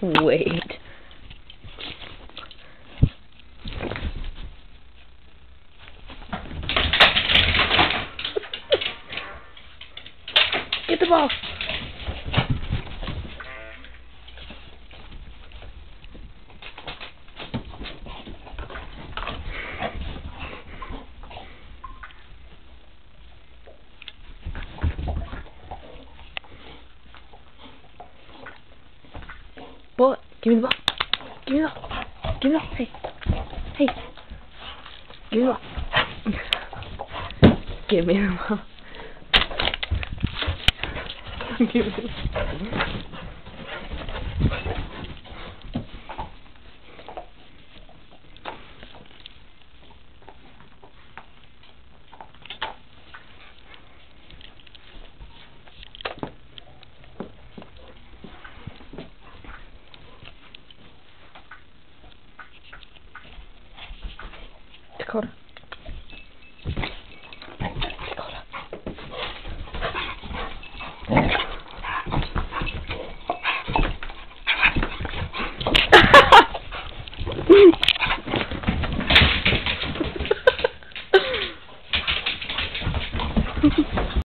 Wait. Get the ball. Ball. Give me the ball. Give me the ball. Give me the ball. Hey. Hey. Give me the ball. Give me the ball. Give me the ball. Dakota. Thank you.